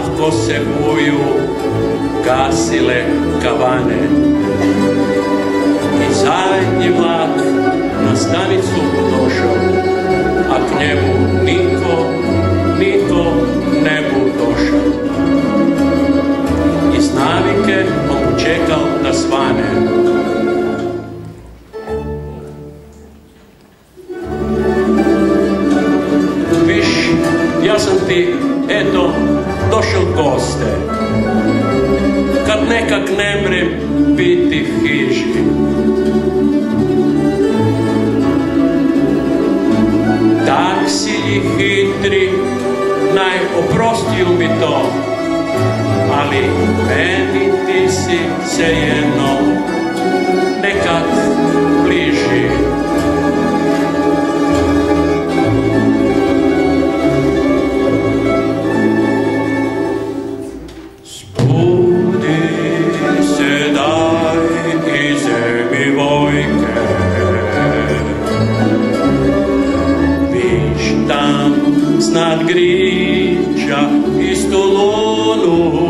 polahko se buju gasile kavane. I zadnji vlak na stanicu došao, a k njemu niko, niko ne bu došao. Iz navike on čekal da svane, ja sam ti, došel goste. Kad nekak ne mrem biti hiži. Tak si i hitri, naj oprostiju mi to. Ali meni ti si se jedno над гріча и столону.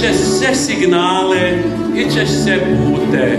Češ se signale i češ se pute.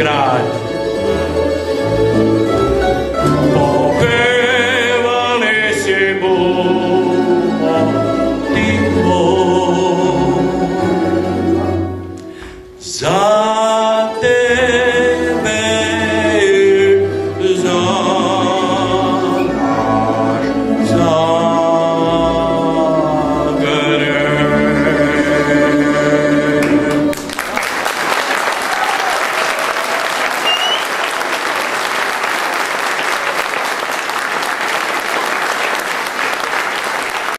grad. Za tebe, za